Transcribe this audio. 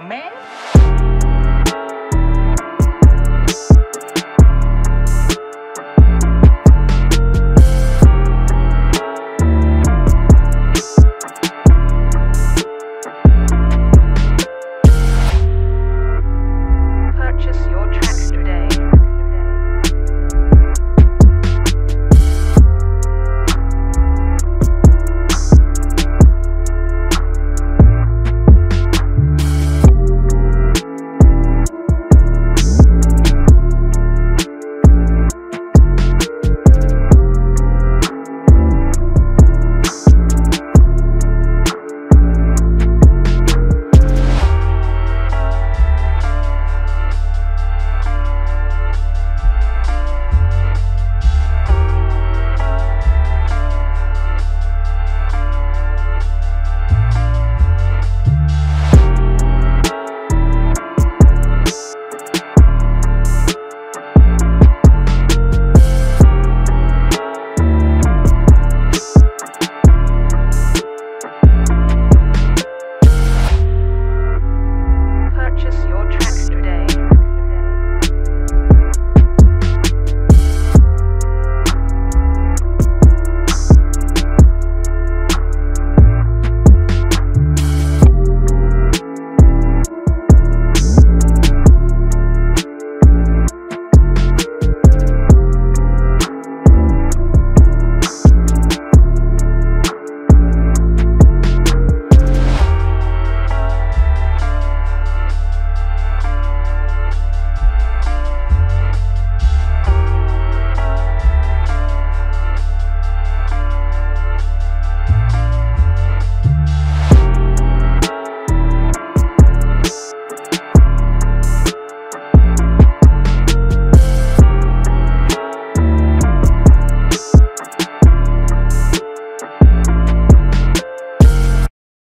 man.